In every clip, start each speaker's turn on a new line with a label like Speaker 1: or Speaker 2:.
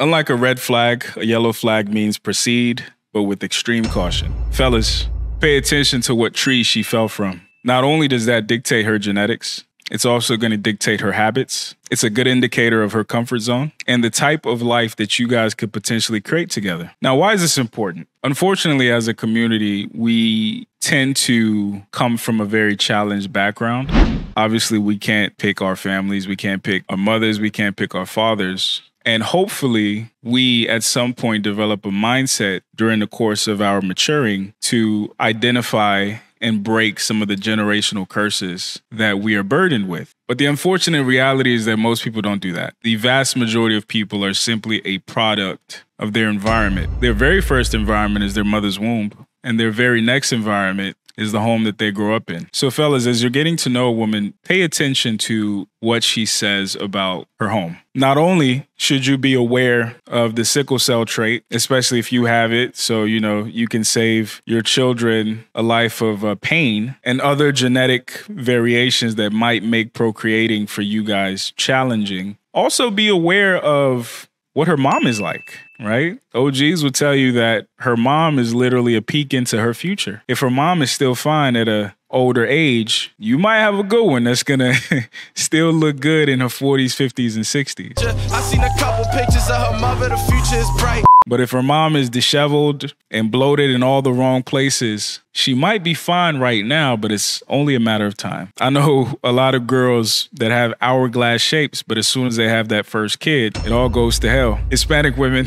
Speaker 1: Unlike a red flag, a yellow flag means proceed, but with extreme caution. Fellas, pay attention to what tree she fell from. Not only does that dictate her genetics, it's also going to dictate her habits. It's a good indicator of her comfort zone and the type of life that you guys could potentially create together. Now, why is this important? Unfortunately, as a community, we tend to come from a very challenged background. Obviously, we can't pick our families, we can't pick our mothers, we can't pick our fathers. And hopefully, we at some point develop a mindset during the course of our maturing to identify and break some of the generational curses that we are burdened with. But the unfortunate reality is that most people don't do that. The vast majority of people are simply a product of their environment. Their very first environment is their mother's womb, and their very next environment is the home that they grow up in. So, fellas, as you're getting to know a woman, pay attention to what she says about her home. Not only should you be aware of the sickle cell trait, especially if you have it, so you know you can save your children a life of uh, pain and other genetic variations that might make procreating for you guys challenging. Also, be aware of what her mom is like, right? OGs would tell you that her mom is literally a peek into her future. If her mom is still fine at a older age, you might have a good one that's gonna still look good in her 40s, 50s, and 60s. I seen a couple pictures of her mother, the future is bright. But if her mom is disheveled and bloated in all the wrong places, she might be fine right now, but it's only a matter of time. I know a lot of girls that have hourglass shapes, but as soon as they have that first kid, it all goes to hell. Hispanic women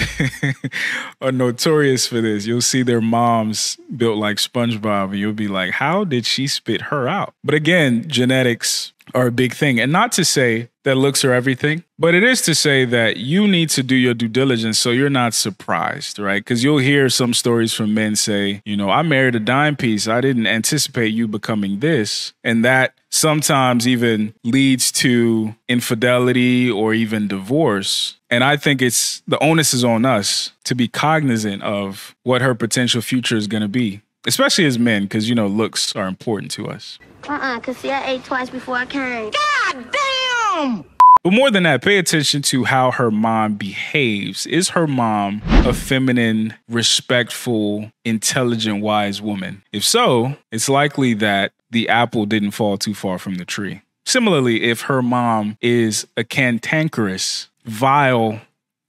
Speaker 1: are notorious for this. You'll see their moms built like SpongeBob, and you'll be like, how did she spit her out? But again, genetics are a big thing. And not to say that looks are everything, but it is to say that you need to do your due diligence so you're not surprised, right? Because you'll hear some stories from men say, you know, I married a dime piece. I didn't anticipate you becoming this. And that sometimes even leads to infidelity or even divorce. And I think it's the onus is on us to be cognizant of what her potential future is going to be, especially as men, because, you know, looks are important to us.
Speaker 2: Uh-uh, cause see, I ate twice before I came. God damn!
Speaker 1: But more than that, pay attention to how her mom behaves. Is her mom a feminine, respectful, intelligent, wise woman? If so, it's likely that the apple didn't fall too far from the tree. Similarly, if her mom is a cantankerous, vile,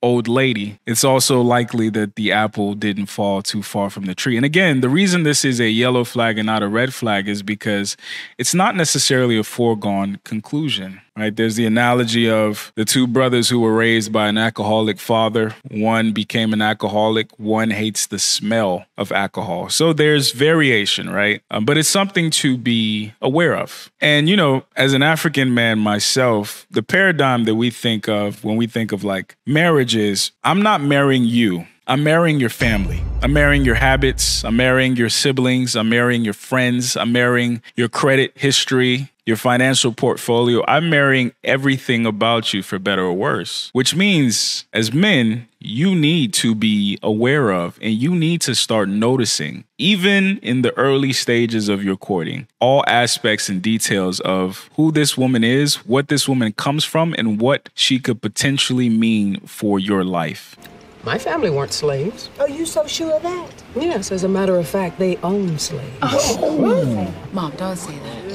Speaker 1: old lady, it's also likely that the apple didn't fall too far from the tree. And again, the reason this is a yellow flag and not a red flag is because it's not necessarily a foregone conclusion right? There's the analogy of the two brothers who were raised by an alcoholic father. One became an alcoholic, one hates the smell of alcohol. So there's variation, right? Um, but it's something to be aware of. And, you know, as an African man myself, the paradigm that we think of when we think of like marriage is I'm not marrying you. I'm marrying your family. I'm marrying your habits. I'm marrying your siblings. I'm marrying your friends. I'm marrying your credit history, your financial portfolio. I'm marrying everything about you for better or worse, which means as men, you need to be aware of and you need to start noticing, even in the early stages of your courting, all aspects and details of who this woman is, what this woman comes from, and what she could potentially mean for your life.
Speaker 3: My family weren't slaves.
Speaker 4: Are you so sure of that?
Speaker 3: Yes, as a matter of fact, they own slaves.
Speaker 5: Oh. Mom, don't say that.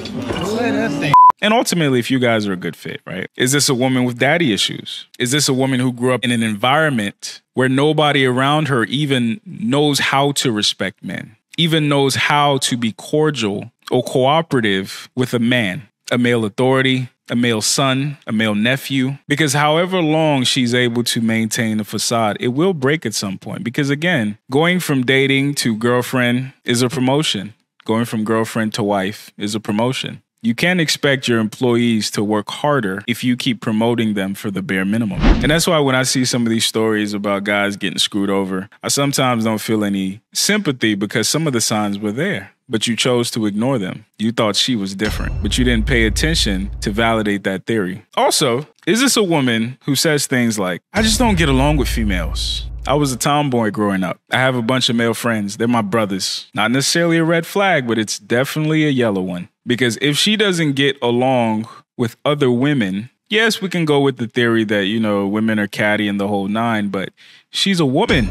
Speaker 1: And ultimately, if you guys are a good fit, right? Is this a woman with daddy issues? Is this a woman who grew up in an environment where nobody around her even knows how to respect men, even knows how to be cordial or cooperative with a man, a male authority, a male son, a male nephew, because however long she's able to maintain a facade, it will break at some point. Because again, going from dating to girlfriend is a promotion, going from girlfriend to wife is a promotion. You can't expect your employees to work harder if you keep promoting them for the bare minimum. And that's why when I see some of these stories about guys getting screwed over, I sometimes don't feel any sympathy because some of the signs were there but you chose to ignore them. You thought she was different, but you didn't pay attention to validate that theory. Also, is this a woman who says things like, I just don't get along with females? I was a tomboy growing up. I have a bunch of male friends. They're my brothers. Not necessarily a red flag, but it's definitely a yellow one. Because if she doesn't get along with other women, Yes, we can go with the theory that, you know, women are catty and the whole nine, but she's a woman.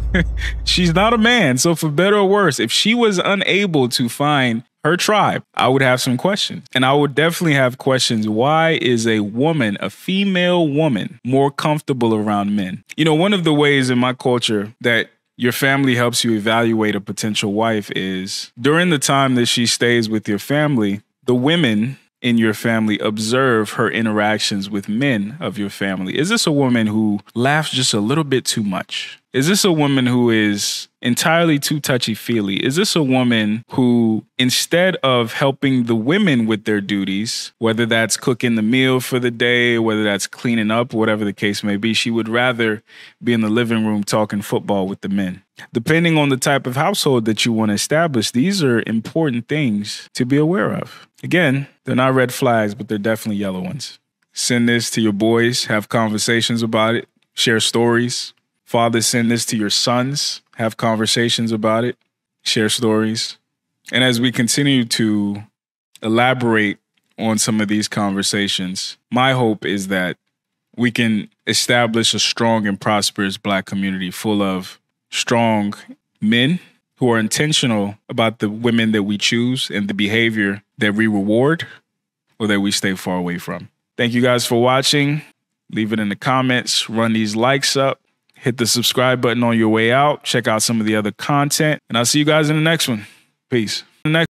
Speaker 1: she's not a man. So, for better or worse, if she was unable to find her tribe, I would have some questions. And I would definitely have questions. Why is a woman, a female woman, more comfortable around men? You know, one of the ways in my culture that your family helps you evaluate a potential wife is during the time that she stays with your family, the women in your family observe her interactions with men of your family? Is this a woman who laughs just a little bit too much? Is this a woman who is entirely too touchy feely? Is this a woman who, instead of helping the women with their duties, whether that's cooking the meal for the day, whether that's cleaning up, whatever the case may be, she would rather be in the living room talking football with the men? Depending on the type of household that you want to establish, these are important things to be aware of. Again, they're not red flags, but they're definitely yellow ones. Send this to your boys, have conversations about it, share stories. Fathers, send this to your sons, have conversations about it, share stories. And as we continue to elaborate on some of these conversations, my hope is that we can establish a strong and prosperous Black community full of strong men who are intentional about the women that we choose and the behavior that we reward or that we stay far away from. Thank you guys for watching. Leave it in the comments, run these likes up, hit the subscribe button on your way out, check out some of the other content, and I'll see you guys in the next one. Peace. The next